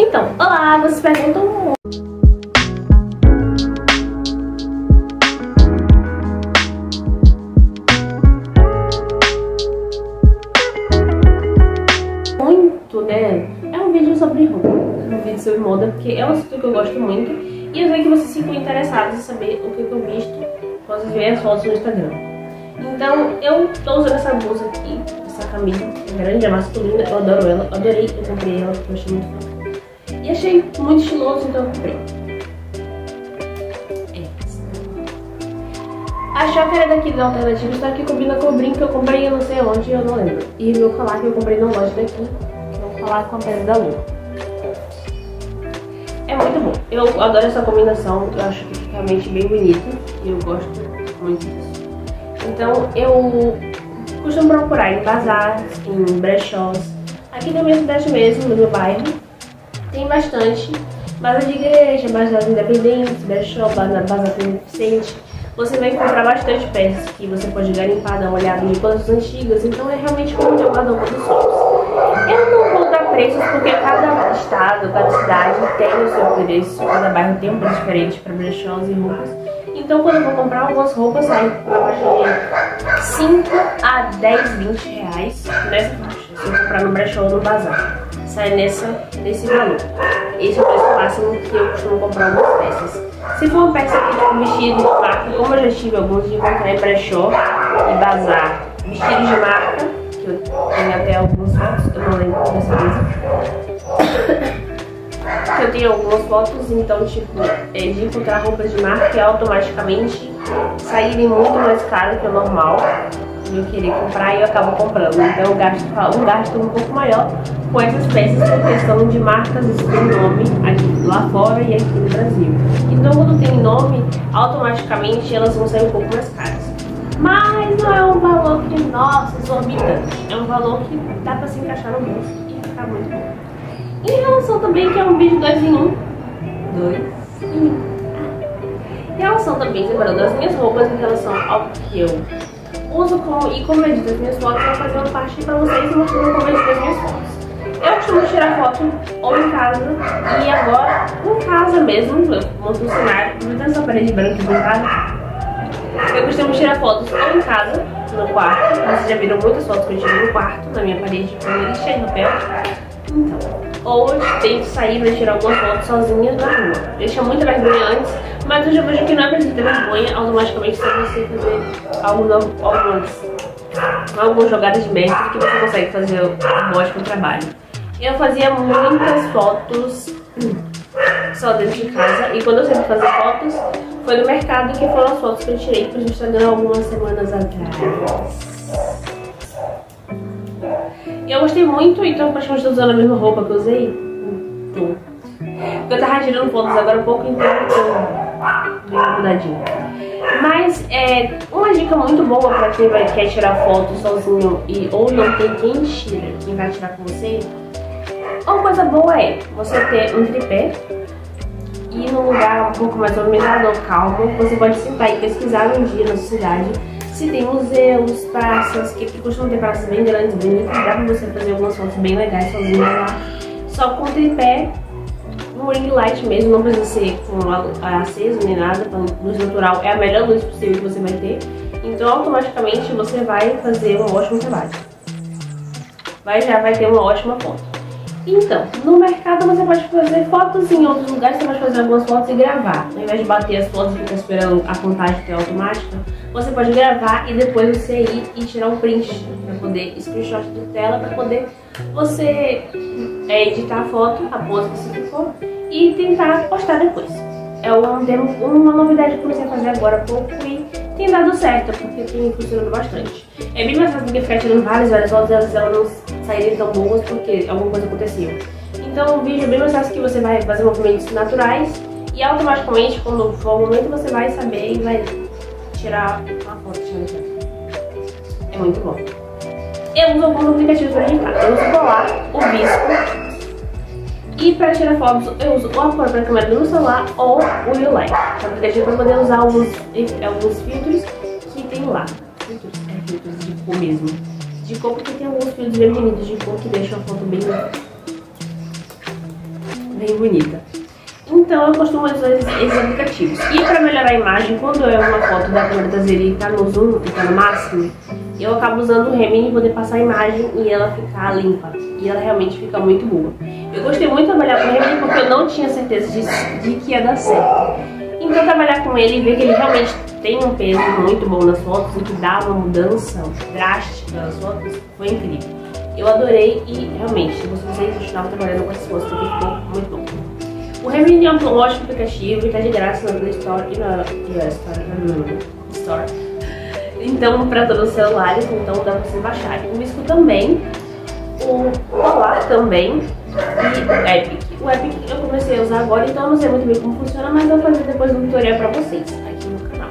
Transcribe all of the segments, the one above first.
Então, olá, vocês perguntam muito, né? É um vídeo sobre roupa, é um vídeo sobre moda, porque é um assunto que eu gosto muito e eu sei que vocês ficam interessados em saber o que, eu visto quando vocês veem as fotos no Instagram. Então, eu tô usando essa blusa aqui, essa camisa é grande, é masculina, eu adoro ela, adorei, eu comprei ela, eu achei muito foda. Achei muito estiloso, então comprei. A chácara daqui da Alternativa está aqui combina com o brinco que eu comprei eu não sei onde, eu não lembro. E meu colar que eu comprei na loja daqui, que é colar com a pedra da lua. É muito bom. Eu adoro essa combinação, eu acho que fica realmente bem bonito. E eu gosto muito disso. Então eu costumo procurar em bazares, em brechós. Aqui na minha cidade mesmo, no meu bairro, tem bastante. Bazar de igreja, bazar independente, brechó, bazar, bazar beneficente. Você vai encontrar bastante peças que você pode garimpar, dar uma olhada em coisas antigas. Então é realmente como ter um guarda-roupa dos sonhos. Eu não vou dar preços porque cada estado, cada cidade tem o seu preço. Cada bairro tem um preço diferente para brechós e roupas. Então quando eu vou comprar algumas roupas, sai na faixa de 5 a 10, 20 reais nessa faixa. Se eu comprar no brechó ou no bazar sai nessa, nesse valor. Esse é o preço máximo que eu costumo comprar algumas peças. Se for uma peça aqui, tipo vestido de marca, como eu já tive alguns de encontrar em brechó e bazar, vestidos de marca, que eu tenho até algumas fotos, eu não lembro dessa vez. eu tenho algumas fotos, então, tipo, é de encontrar roupas de marca e automaticamente saírem muito mais caro que o normal eu querer comprar e eu acabo comprando. Então eu gasto um gasto um pouco maior com essas peças por questão de marcas e tem nome aqui lá fora e aqui no Brasil. Então quando tem nome, automaticamente elas vão sair um pouco mais caras. Mas não é um valor que, nossa, exorbitante. É um valor que dá pra se encaixar no bolso e ficar muito bom. Em relação também que é um vídeo 2 em 1. Um, 2 em 1. Um. Em relação também, separando as minhas roupas em relação ao que eu uso como, e como eu edito as minhas fotos, vou fazer uma parte para vocês edito as minhas fotos. Eu costumo tirar foto ou em casa e agora em casa mesmo, eu monto um cenário, aproveitando essa parede branca aqui em casa. Eu costumo tirar fotos ou em casa, no quarto. Vocês já viram muitas fotos que eu tirei no quarto, na minha parede, com ele cheio de papel. Então, ou eu tento sair pra tirar algumas fotos sozinha na rua. Deixa muita vergonha antes, mas eu já vejo que não é preciso ter vergonha automaticamente você fazer algumas, algumas, algumas jogadas de mestre que você consegue fazer um ótimo trabalho. Eu fazia muitas fotos só dentro de casa e quando eu sempre fazia fotos foi no mercado que foram as fotos que eu tirei pro Instagram algumas semanas atrás. Eu gostei muito, então praticamente estou usando a mesma roupa que eu usei. Tô. Eu tava tirando fotos agora há pouco, então eu Mas é uma dica muito boa pra quem vai, quer tirar foto sozinho e, ou não tem quem tira, quem vai tirar com você. Uma coisa boa é você ter um tripé e num lugar um pouco mais organizado calmo, você pode sentar e pesquisar um dia na sua cidade se tem museus, praças, que aqui costumam ter praças bem grandes, bonitas, dá pra você fazer algumas fotos bem legais sozinha lá. Só com tripé, um ring light mesmo, não precisa ser com aceso nem nada, luz natural é a melhor luz possível que você vai ter. Então automaticamente você vai fazer um ótimo trabalho. Vai, já vai ter uma ótima foto. Então, no mercado você pode fazer fotos em outros lugares, você pode fazer algumas fotos e gravar. Ao invés de bater as fotos e ficar esperando a contagem ter automática, você pode gravar e depois você ir e tirar um print para poder, screenshot de tela para poder você é, editar a foto, a pose que você for e tentar postar depois. É uma, uma novidade que comecei a fazer agora há pouco e tem dado certo, porque tem funcionado bastante. É bem mais fácil do que ficar tirando várias, várias fotos elas, elas não saírem tão boas porque alguma coisa aconteceu. Então o vídeo é bem mais fácil que você vai fazer movimentos naturais e automaticamente, quando for o momento, você vai saber e vai tirar uma foto É muito bom. Eu uso alguns aplicativos para editar. Eu uso o Polar, o Visco e para tirar fotos, eu uso ou a própria câmera do celular ou o. É um aplicativo para poder usar alguns, alguns filtros que tem lá. Filtros, é filtros de cor mesmo. De cor porque tem alguns filtros bem bonitos de cor que deixam a foto bem bem bonita. Então eu costumo usar esses aplicativos. E para melhorar a imagem, quando é uma foto da câmera traseira e tá no zoom e tá no máximo, eu acabo usando o Remini para poder passar a imagem e ela ficar limpa. E ela realmente fica muito boa. Eu gostei muito de trabalhar com o Remini porque eu não tinha certeza de, de que ia dar certo. Então trabalhar com ele e ver que ele realmente tem um peso muito bom nas fotos e que dá uma mudança drástica nas fotos foi incrível. Eu adorei e realmente, se vocês estavam trabalhando com esse rosto, ficou muito bom. O Remini é um ótimo aplicativo e tá de graça na Play Store e na Store. No Store. Então, para todos os celulares, então dá pra vocês baixarem. O Misco também, o Polar também e o Epic. O Epic eu comecei a usar agora, então eu não sei muito bem como funciona, mas eu vou fazer depois um tutorial pra vocês aqui no canal.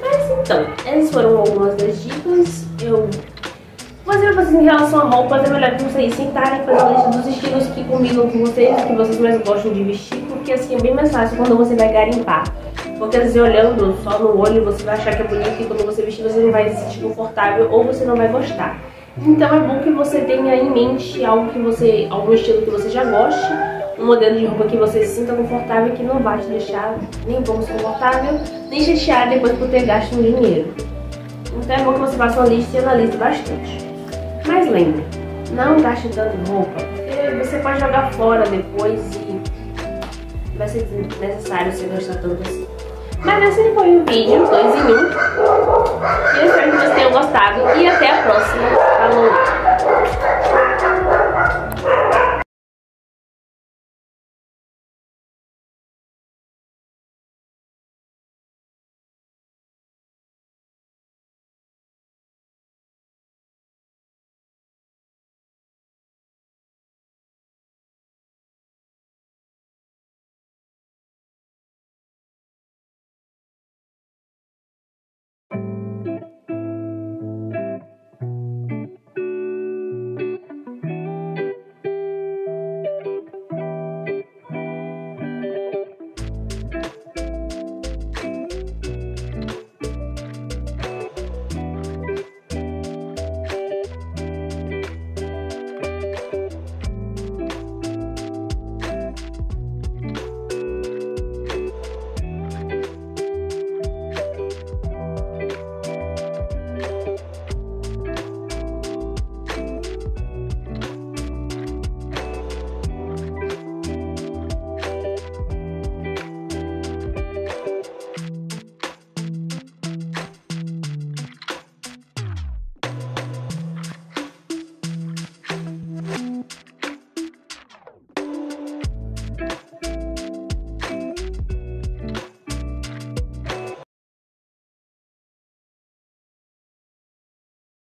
Mas então, essas foram algumas das dicas. Eu fazer vocês em relação a roupas, é melhor que vocês sentarem e fazer uma lista dos estilos que combinam com vocês, que vocês mais gostam de vestir, porque assim é bem mais fácil quando você vai garimpar. Porque às vezes olhando só no olho você vai achar que é bonito e quando você vestir você não vai se sentir confortável ou você não vai gostar. Então é bom que você tenha em mente algo que você, algum estilo que você já goste, um modelo de roupa que você se sinta confortável e que não vai te deixar nem um pouco desconfortável, nem chatear depois por ter gasto um dinheiro. Então é bom que você faça uma lista e analise bastante. Mas lembre, não gaste tanto em roupa, porque você pode jogar fora depois e vai ser necessário você gastar tanto assim. Mas esse foi o vídeo 2 em 1. Um. E